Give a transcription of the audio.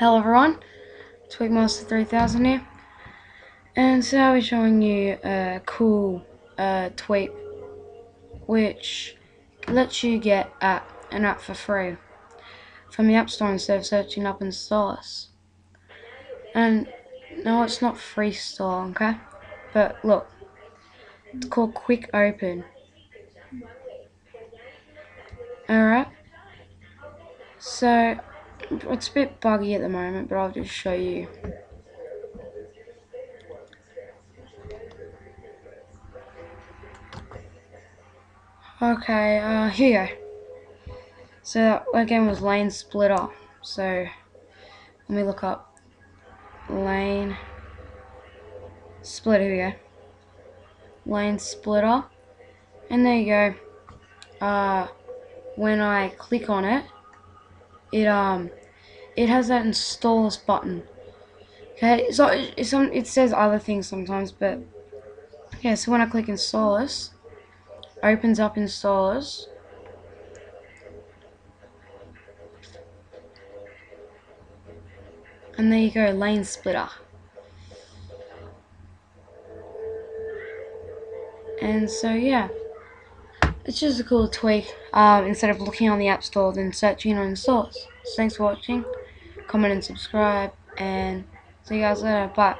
Hello everyone, Tweakmaster 3000 here, and so I'll be showing you a cool uh, tweak which lets you get app, an app for free from the App Store instead of searching up Installous. And no, it's not free store, okay? But look, it's called Quick Open. Alright, so it's a bit buggy at the moment, but I'll just show you. Okay, uh, here you go. So that game was Lane Splitter. So let me look up Lane Splitter. Here you go. Lane Splitter, and there you go. Uh, when I click on it, it um it has that install this button. Okay, so it, some it says other things sometimes, but yeah. So when I click install this, opens up Installous. And there you go, lane splitter. And so yeah, it's just a cool tweak. Um, instead of looking on the app store then searching on stores. So thanks for watching. Comment and subscribe. And see you guys later. Bye.